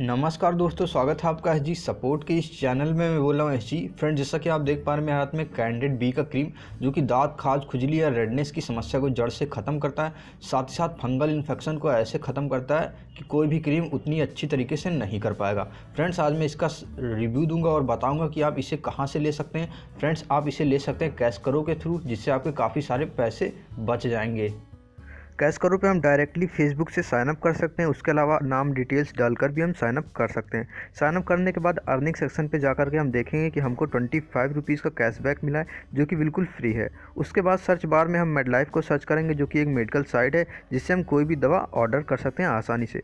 नमस्कार दोस्तों, स्वागत है आपका एस जी सपोर्ट के इस चैनल में। मैं बोल रहा हूँ एस जी फ्रेंड जैसा कि आप देख पा रहे हैं, मेरे हाथ में कैंडिड बी का क्रीम जो कि दांत, खाज, खुजली या रेडनेस की समस्या को जड़ से ख़त्म करता है, साथ ही साथ फंगल इन्फेक्शन को ऐसे ख़त्म करता है कि कोई भी क्रीम उतनी अच्छी तरीके से नहीं कर पाएगा। फ्रेंड्स, आज मैं इसका रिव्यू दूँगा और बताऊँगा कि आप इसे कहाँ से ले सकते हैं। फ्रेंड्स, आप इसे ले सकते हैं कैश करो के थ्रू जिससे आपके काफ़ी सारे पैसे बच जाएँगे। कैश करो पे हम डायरेक्टली फेसबुक से साइनअप कर सकते हैं। उसके अलावा नाम डिटेल्स डालकर भी हम साइनअप कर सकते हैं। साइनअप करने के बाद अर्निंग सेक्शन पे जाकर के हम देखेंगे कि हमको ट्वेंटी फाइव रुपीज़ का कैशबैक मिला है, जो कि बिल्कुल फ्री है। उसके बाद सर्च बार में हम मेड लाइफ को सर्च करेंगे, जो कि एक मेडिकल साइट है, जिससे हम कोई भी दवा ऑर्डर कर सकते हैं आसानी से।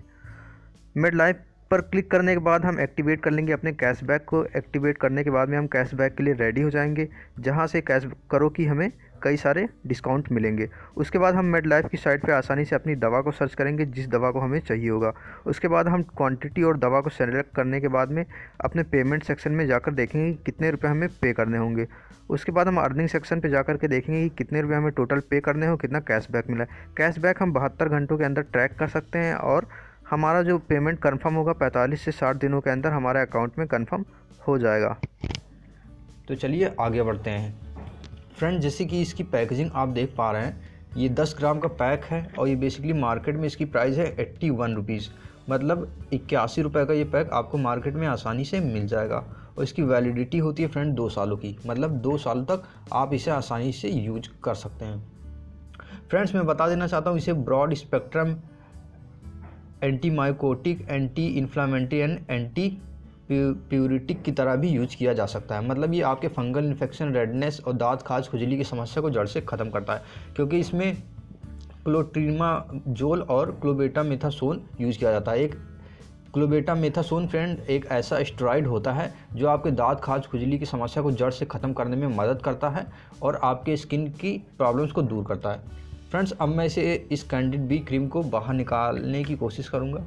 मेडलाइफ पर क्लिक करने के बाद हम एक्टिवेट कर लेंगे अपने कैशबैक को। एक्टिवेट करने के बाद में हम कैशबैक के लिए रेडी हो जाएँगे, जहाँ से कैश करो कि हमें कई सारे डिस्काउंट मिलेंगे। उसके बाद हम मेड लाइफ की साइट पे आसानी से अपनी दवा को सर्च करेंगे, जिस दवा को हमें चाहिए होगा। उसके बाद हम क्वांटिटी और दवा को सेलेक्ट करने के बाद में अपने पेमेंट सेक्शन में जाकर देखेंगे कि कितने रुपये हमें पे करने होंगे। उसके बाद हम अर्निंग सेक्शन पे जाकर के देखेंगे कि कितने रुपये हमें टोटल पे करने हो कितना कैशबैक मिला है। कैशबैक हम बहत्तर घंटों के अंदर ट्रैक कर सकते हैं और हमारा जो पेमेंट कंफर्म होगा पैंतालीस से साठ दिनों के अंदर हमारे अकाउंट में कंफर्म हो जाएगा। तो चलिए आगे बढ़ते हैं। फ्रेंड जैसे कि इसकी पैकेजिंग आप देख पा रहे हैं, ये 10 ग्राम का पैक है और ये बेसिकली मार्केट में इसकी प्राइस है एट्टी वन रुपीज़ मतलब इक्यासी रुपये का ये पैक आपको मार्केट में आसानी से मिल जाएगा और इसकी वैलिडिटी होती है फ्रेंड दो सालों की। मतलब दो साल तक आप इसे आसानी से यूज़ कर सकते हैं। फ्रेंड्स मैं बता देना चाहता हूँ, इसे broad spectrum anti mycotic anti inflammatory and anti pruritic की तरह भी यूज़ किया जा सकता है। मतलब ये आपके फंगल इन्फेक्शन, रेडनेस और दांत, खाज, खुजली की समस्या को जड़ से ख़त्म करता है, क्योंकि इसमें क्लोट्रीमा जोल और क्लोबेटा मेथासोन यूज़ किया जाता है। एक क्लोबेटा मेथासोन फ्रेंड, एक ऐसा स्टेरॉइड होता है जो आपके दांत, खाज, खुजली की समस्या को जड़ से ख़त्म करने में मदद करता है और आपके स्किन की प्रॉब्लम्स को दूर करता है। फ्रेंड्स अब मैं इसे इस कैंडिड बी क्रीम को बाहर निकालने की कोशिश करूँगा।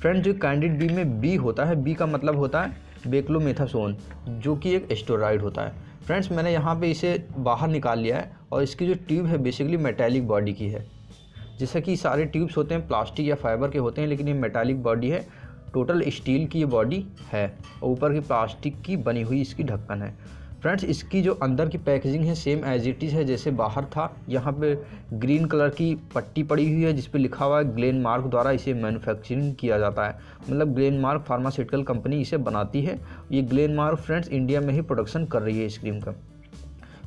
फ्रेंड्स जो कैंडिड बी में बी होता है बी का मतलब होता है बेक्लोमेथासोन जो कि एक एस्टोराइड होता है। फ्रेंड्स मैंने यहाँ पे इसे बाहर निकाल लिया है और इसकी जो ट्यूब है बेसिकली मेटेलिक बॉडी की है। जैसे कि सारे ट्यूब्स होते हैं प्लास्टिक या फाइबर के होते हैं, लेकिन ये मेटालिक बॉडी है। टोटल स्टील की ये बॉडी है और ऊपर की प्लास्टिक की बनी हुई इसकी ढक्कन है। फ्रेंड्स इसकी जो अंदर की पैकेजिंग है सेम एज इट इज़ है, जैसे बाहर था, यहाँ पे ग्रीन कलर की पट्टी पड़ी हुई है जिस पे लिखा हुआ है ग्लेन मार्क द्वारा इसे मैन्युफैक्चरिंग किया जाता है। मतलब ग्लेन मार्क फार्मास्यूटिकल कंपनी इसे बनाती है। ये ग्लेन मार्क फ्रेंड्स इंडिया में ही प्रोडक्शन कर रही है इस क्रीम का।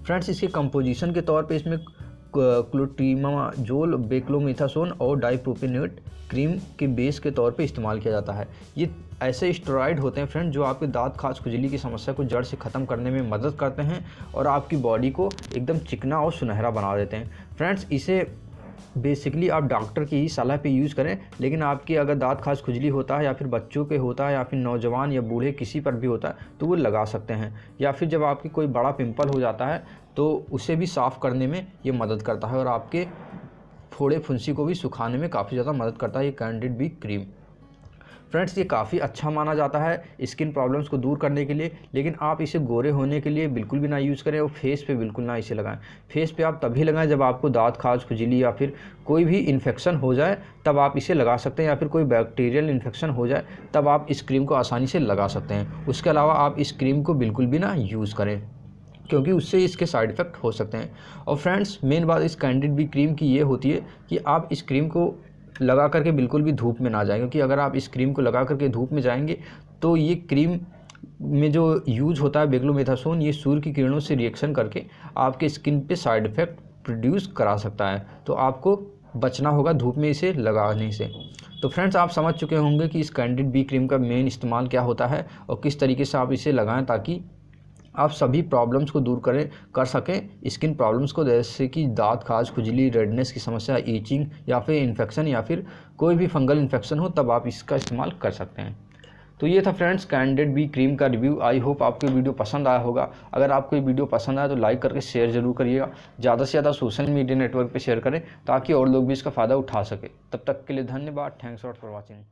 फ्रेंड्स इसके कंपोजिशन के तौर पर इसमें क्लोटीमाजोल बेक्लोमिथासोन और डाइप्रोपिनेट क्रीम के बेस के तौर पे इस्तेमाल किया जाता है। ये ऐसे स्टेरॉइड होते हैं फ्रेंड जो आपके दांत, खास खुजली की समस्या को जड़ से ख़त्म करने में मदद करते हैं और आपकी बॉडी को एकदम चिकना और सुनहरा बना देते हैं। फ्रेंड्स, इसे बेसिकली आप डॉक्टर की ही सलाह पे यूज़ करें, लेकिन आपकी अगर दांत खास खुजली होता है या फिर बच्चों के होता है या फिर नौजवान या बूढ़े किसी पर भी होता है तो वो लगा सकते हैं। या फिर जब आपकी कोई बड़ा पिंपल हो जाता है तो उसे भी साफ़ करने में ये मदद करता है और आपके फोड़े फुंसी को भी सुखाने में काफ़ी ज़्यादा मदद करता है ये कैंडिड भी क्रीम फ्रेंड्स ये काफ़ी अच्छा माना जाता है स्किन प्रॉब्लम्स को दूर करने के लिए, लेकिन आप इसे गोरे होने के लिए बिल्कुल भी ना यूज़ करें और फेस पे बिल्कुल ना इसे लगाएँ। फेस पे आप तभी लगाएँ जब आपको दांत, खाज, खुजली या फिर कोई भी इन्फेक्शन हो जाए, तब आप इसे लगा सकते हैं या फिर कोई बैक्टीरियल इन्फेक्शन हो जाए, तब आप इस क्रीम को आसानी से लगा सकते हैं। उसके अलावा आप इस क्रीम को बिल्कुल भी ना यूज़ करें, क्योंकि उससे इसके साइड इफ़ेक्ट हो सकते हैं। और फ्रेंड्स मेन बात इस कैंडिड बी क्रीम की ये होती है कि आप इस क्रीम को लगा करके बिल्कुल भी धूप में ना जाए, क्योंकि अगर आप इस क्रीम को लगा करके धूप में जाएँगे तो ये क्रीम में जो यूज़ होता है बेग्लोमेथासोन, ये सूर्य की किरणों से रिएक्शन करके आपके स्किन पे साइड इफ़ेक्ट प्रोड्यूस करा सकता है। तो आपको बचना होगा धूप में इसे लगाने से। तो फ्रेंड्स आप समझ चुके होंगे कि इस कैंडिड बी क्रीम का मेन इस्तेमाल क्या होता है और किस तरीके से आप इसे लगाएँ ताकि आप सभी प्रॉब्लम्स को दूर करें, कर सकें। स्किन प्रॉब्लम्स को, जैसे कि दांत, खाज, खुजली रेडनेस की समस्या ईचिंग या फिर इन्फेक्शन या फिर कोई भी फंगल इन्फेक्शन हो, तब आप इसका इस्तेमाल कर सकते हैं। तो ये था फ्रेंड्स कैंडेड बी क्रीम का रिव्यू आई होप आपको वीडियो पसंद आया होगा। अगर आपको ये वीडियो पसंद आया तो लाइक करके शेयर ज़रूर करिएगा। ज़्यादा से ज़्यादा सोशल मीडिया नेटवर्क पर शेयर करें, ताकि और लोग भी इसका फ़ायदा उठा सके। तब तक के लिए धन्यवाद। Thanks for watching